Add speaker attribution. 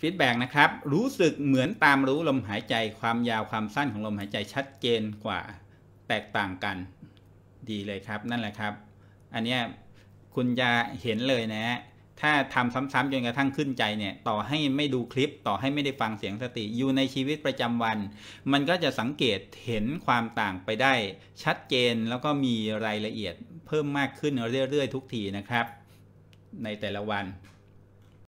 Speaker 1: ฟีดแบ็นะครับ รู้สึกเหมือนตามรู้ลมหายใจความยาวความสั้นของลมหายใจชัดเจนกว่าแตกต่างกันดีเลยครับ นั่นแหละครับ อันเนี้ยคุณจะเห็นเลยนะฮะถ้าทำซ้ำๆจนกระทั่งขึ้นใจเนี่ย ต่อให้ไม่ดูคลิป ต่อให้ไม่ได้ฟังเสียงสติ อยู่ในชีวิตประจำวัน มันก็จะสังเกตเห็นความต่างไปได้ ชัดเจนแล้วก็มีรายละเอียดเพิ่มมากขึ้นเรื่อยๆ ทุกทีนะครับ ในแต่ละวัน